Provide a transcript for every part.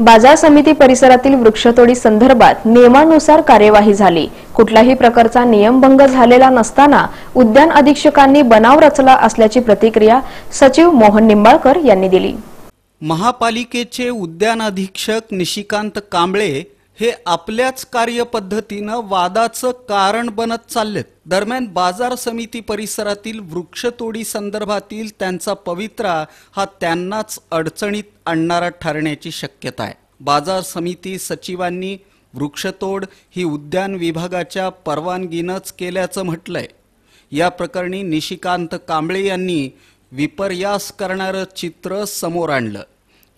बाजार समिती परिसरातील वृक्षतोडी संदर्भात नियमानुसार कार्यवाही झाली. कुठल्याही प्रकारचा नियमभंग झालेला नसताना उद्यान अधीक्षकांनी बनाव रचला असल्याची प्रतिक्रिया सचिव मोहन निंबाळकर यांनी दिली. महापालिकेचे उद्यान अधीक्षक निशिकांत कांबळे हे आपल्याच कार्यपद्धतीनं वादाचं कारण बनत चाललेत. दरम्यान बाजार समिती परिसरातील वृक्षतोडी संदर्भातील त्यांचा पवित्रा हा त्यांनाच अडचणीत आणणारा ठरण्याची शक्यता आहे. बाजार समिती सचिवांनी वृक्षतोड ही उद्यान विभागाच्या परवानगीनंच केल्याचं म्हटलंय. या प्रकरणी निशिकांत कांबळे यांनी विपर्यास करणारं चित्र समोर आणलं.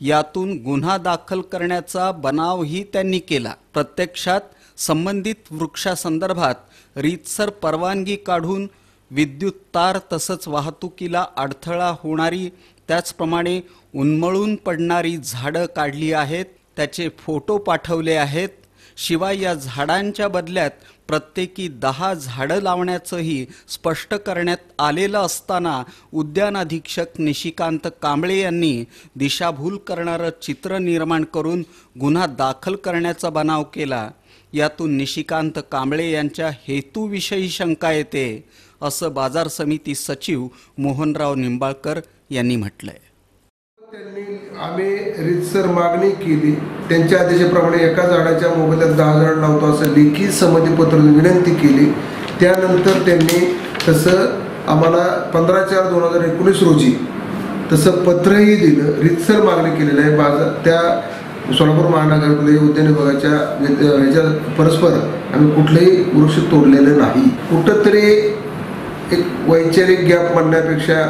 यातून गुन्हा दाखल करण्याचा बनावही त्यांनी केला. प्रत्यक्षात संबंधित वृक्षासंदर्भात रीतसर परवानगी काढून विद्युत तार तसंच वाहतुकीला अडथळा होणारी त्याचप्रमाणे उन्मळून पडणारी झाडं काढली आहेत त्याचे फोटो पाठवले आहेत शिवाय या झाडांच्या बदल्यात प्रत्येकी दहा झाडं लावण्याचंही स्पष्ट करण्यात आलेलं असताना उद्यान अधीक्षक निशिकांत कांबळे यांनी दिशाभूल करणारं चित्र निर्माण करून गुन्हा दाखल करण्याचा बनाव केला. यातून निशिकांत कांबळे यांच्या हेतूविषयी शंका येते असं बाजार समिती सचिव मोहनराव निंबाळकर यांनी म्हटलंय. त्यांनी आम्ही रितसर मागणी केली. त्यांच्या आदेशाप्रमाणे एका झाडाच्या मोबदल्यात दहा झाड लावतो असं लेखी संमतीपत्र विनंती केली. त्यानंतर त्यांनी तसं आम्हाला पंधरा चार दोन हजार एकोणीस रोजी तसं पत्रही दिलं. रीतसर मागणी केलेलं आहे. बाजार त्या सोलापूर महानगरमध्ये उद्यान विभागाच्या ह्याच्या परस्पर आम्ही कुठलंही वृक्ष तोडलेलं नाही. कुठंतरी एक वैचारिक गॅप म्हणण्यापेक्षा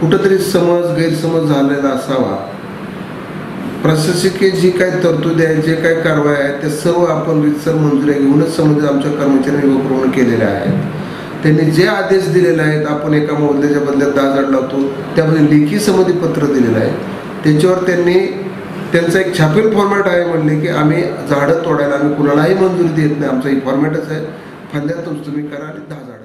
कुठंतरी समज गैरसमज झालेला असावा. प्रशासकीय जी काही तरतुदी आहे जे काही कारवाई आहेत त्या सर्व आपण रितसर मंजुऱ्या घेऊनच संबंधित आमच्या कर्मचाऱ्यांनी उपक्रम केलेल्या आहेत. त्यांनी जे आदेश दिलेले आहेत आपण एका मोबदल्याच्या बदल्यात दहा झाड लावतो त्यामध्ये लेखी संबंधी पत्र दिलेलं आहे. त्याच्यावर त्यांनी त्यांचा एक छापील फॉर्मॅट आहे म्हणले की आम्ही झाडं तोडायला आम्ही कुणालाही मंजुरी देत नाही आमचा एक फॉर्मॅटच आहे. फांद्यातच तुम्ही करा आणि दहा झाडं